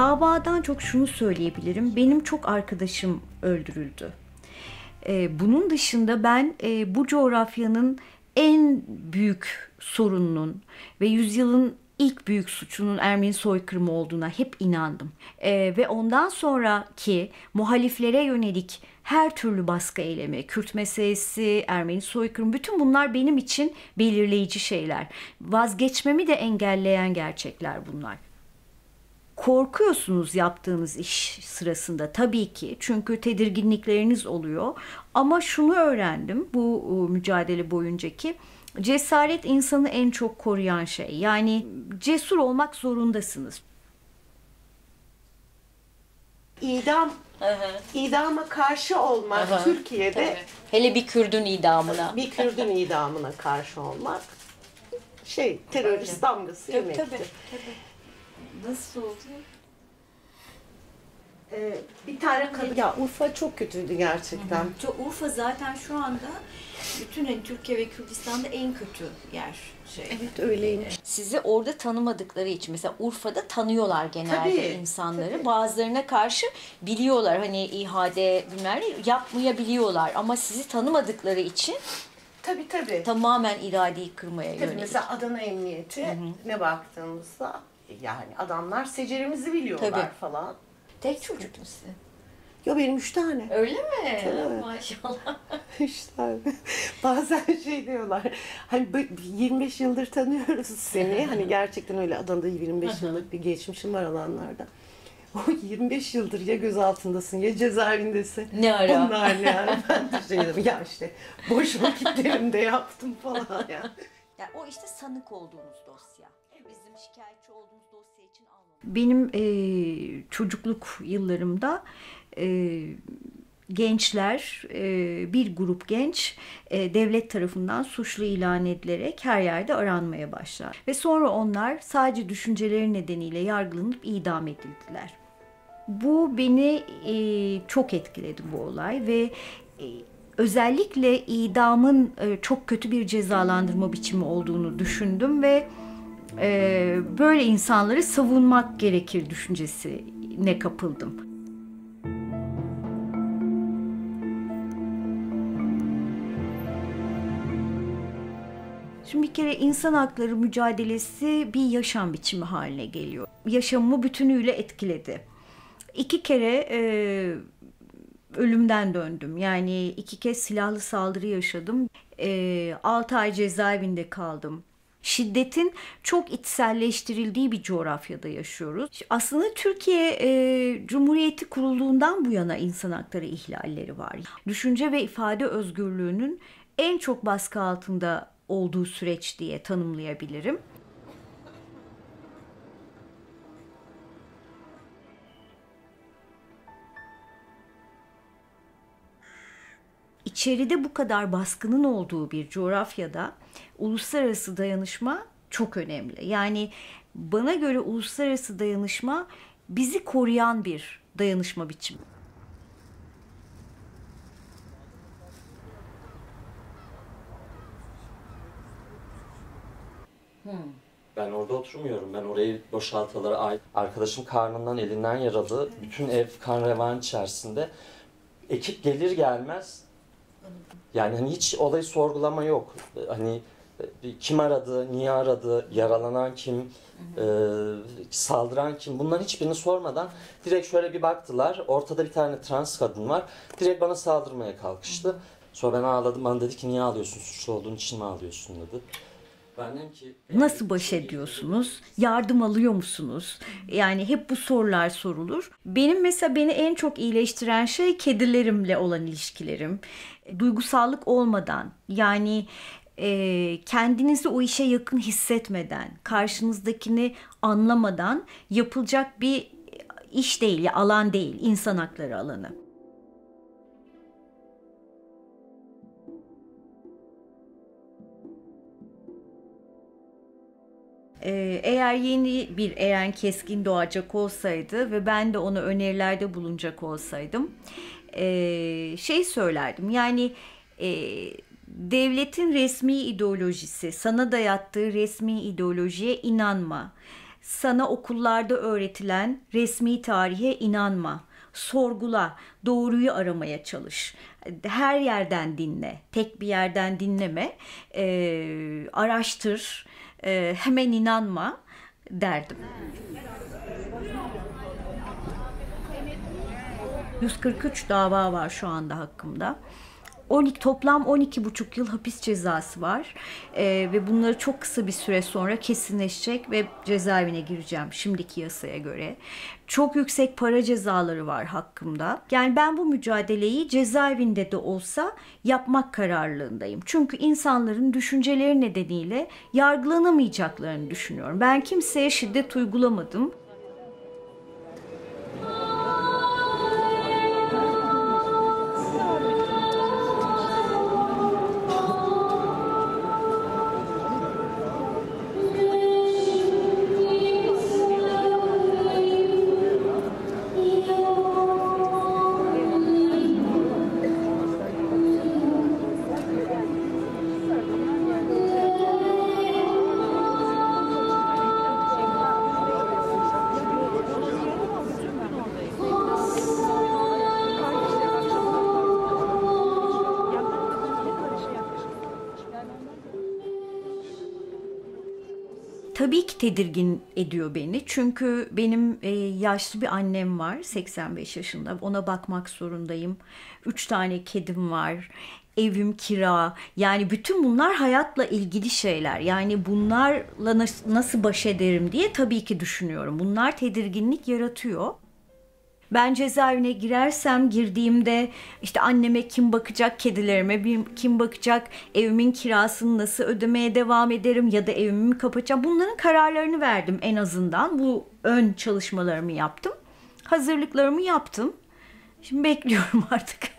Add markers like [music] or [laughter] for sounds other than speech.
Davadan çok şunu söyleyebilirim. Benim çok arkadaşım öldürüldü. Ee, bunun dışında ben e, bu coğrafyanın en büyük sorununun ve yüzyılın ilk büyük suçunun Ermeni soykırımı olduğuna hep inandım. Ee, ve ondan sonraki muhaliflere yönelik her türlü baskı eylemi, Kürt meselesi, Ermeni soykırımı bütün bunlar benim için belirleyici şeyler. Vazgeçmemi de engelleyen gerçekler bunlar korkuyorsunuz yaptığınız iş sırasında tabii ki. Çünkü tedirginlikleriniz oluyor. Ama şunu öğrendim bu mücadele boyuncaki cesaret insanı en çok koruyan şey. Yani cesur olmak zorundasınız. İdam idama karşı olmak Aha, Türkiye'de Tabii. Hele bir Kürdün idamına. bir Kürdün idamına karşı olmak şey terörist damgası Tabii, yemektir. tabii, Nasıl oldu? Ee, bir tane kadın ya Urfa çok kötüydü gerçekten. Çok Urfa zaten şu anda bütün hani Türkiye ve Kürdistan'da en kötü yer şey. Evet öyleymiş. Sizi orada tanımadıkları için mesela Urfa'da tanıyorlar genelde Tabii, insanları. tabii. Bazılarına karşı biliyorlar hani ihade bilmem ne yapmayabiliyorlar ama sizi tanımadıkları için Tabii tabii. tamamen iradeyi kırmaya Tabii yönelik. mesela Adana Emniyeti ne baktığımızda yani adamlar secerimizi biliyorlar Tabii. falan. Tek çocuk musun? Yo benim üç tane. Öyle mi? Tabii. Maşallah. [laughs] üç tane. [laughs] Bazen şey diyorlar. Hani bu- 25 yıldır tanıyoruz [laughs] seni. Hani gerçekten öyle Adana'da 25 yıllık bir geçmişim var alanlarda. O 25 yıldır ya gözaltındasın ya cezaevindesin. Ne ara? Bunlar ne ara? Ben de şey dedim ya işte boş vakitlerimde yaptım falan ya. Yani o işte sanık olduğunuz dosya. Bizim şikayetçi olduğumuz dosya için almadık. Benim e, çocukluk yıllarımda e, gençler, e, bir grup genç e, devlet tarafından suçlu ilan edilerek her yerde aranmaya başlar. Ve sonra onlar sadece düşünceleri nedeniyle yargılanıp idam edildiler. Bu beni e, çok etkiledi bu olay ve e, özellikle idamın e, çok kötü bir cezalandırma biçimi olduğunu düşündüm ve e, böyle insanları savunmak gerekir düşüncesine kapıldım. Şimdi bir kere insan hakları mücadelesi bir yaşam biçimi haline geliyor. Yaşamımı bütünüyle etkiledi. İki kere e, ölümden döndüm. Yani iki kez silahlı saldırı yaşadım. E, 6 ay cezaevinde kaldım. Şiddetin çok içselleştirildiği bir coğrafyada yaşıyoruz. Aslında Türkiye e, Cumhuriyeti kurulduğundan bu yana insan hakları ihlalleri var. Düşünce ve ifade özgürlüğünün en çok baskı altında olduğu süreç diye tanımlayabilirim. İçeride bu kadar baskının olduğu bir coğrafyada uluslararası dayanışma çok önemli. Yani bana göre uluslararası dayanışma bizi koruyan bir dayanışma biçimi. Ben orada oturmuyorum. Ben orayı boşaltalara ait. Arkadaşım karnından elinden yaralı. Bütün ev kan revan içerisinde. Ekip gelir gelmez. Yani hani hiç olayı sorgulama yok. Hani e, kim aradı, niye aradı, yaralanan kim, e, saldıran kim bunların hiçbirini sormadan direkt şöyle bir baktılar. Ortada bir tane trans kadın var. Direkt bana saldırmaya kalkıştı. Sonra ben ağladım. Bana dedi ki niye ağlıyorsun? Suçlu olduğun için mi ağlıyorsun dedi. Nasıl baş ediyorsunuz? Yardım alıyor musunuz? Yani hep bu sorular sorulur. Benim mesela beni en çok iyileştiren şey kedilerimle olan ilişkilerim. Duygusallık olmadan yani e, kendinizi o işe yakın hissetmeden, karşınızdakini anlamadan yapılacak bir iş değil, alan değil, insan hakları alanı. Ee, eğer yeni bir Eren Keskin doğacak olsaydı ve ben de ona önerilerde bulunacak olsaydım ee, şey söylerdim yani e, devletin resmi ideolojisi sana dayattığı resmi ideolojiye inanma Sana okullarda öğretilen resmi tarihe inanma. Sorgula, doğruyu aramaya çalış. Her yerden dinle, tek bir yerden dinleme. Ee, araştır, e, hemen inanma derdim. 143 dava var şu anda hakkımda. 12 toplam 12 buçuk yıl hapis cezası var Ee, ve bunları çok kısa bir süre sonra kesinleşecek ve cezaevine gireceğim şimdiki yasaya göre. Çok yüksek para cezaları var hakkımda. Yani ben bu mücadeleyi cezaevinde de olsa yapmak kararlılığındayım. Çünkü insanların düşünceleri nedeniyle yargılanamayacaklarını düşünüyorum. Ben kimseye şiddet uygulamadım. Tabii ki tedirgin ediyor beni. Çünkü benim e, yaşlı bir annem var 85 yaşında. Ona bakmak zorundayım. Üç tane kedim var. Evim kira. Yani bütün bunlar hayatla ilgili şeyler. Yani bunlarla nasıl baş ederim diye tabii ki düşünüyorum. Bunlar tedirginlik yaratıyor. Ben cezaevine girersem girdiğimde işte anneme kim bakacak, kedilerime kim bakacak, evimin kirasını nasıl ödemeye devam ederim ya da evimi mi kapatacağım. Bunların kararlarını verdim en azından. Bu ön çalışmalarımı yaptım. Hazırlıklarımı yaptım. Şimdi bekliyorum [laughs] artık.